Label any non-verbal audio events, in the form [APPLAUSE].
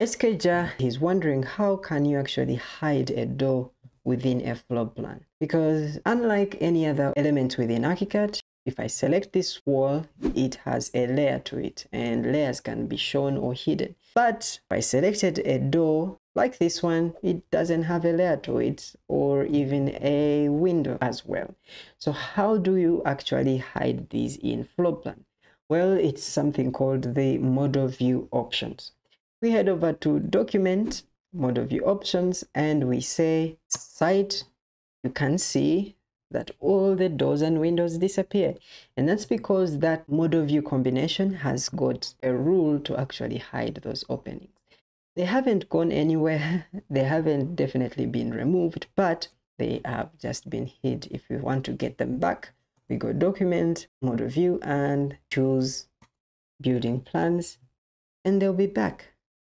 SKJar is wondering how can you actually hide a door within a floor plan because unlike any other element within ArchiCAD, if I select this wall, it has a layer to it and layers can be shown or hidden. But if I selected a door like this one, it doesn't have a layer to it or even a window as well. So how do you actually hide these in floor plan? Well, it's something called the model view options. We head over to document, model view options, and we say site. You can see that all the doors and windows disappear. And that's because that model view combination has got a rule to actually hide those openings. They haven't gone anywhere. [LAUGHS] They haven't definitely been removed, but they have just been hid. If we want to get them back, we go document, model view, and choose building plans, and they'll be back.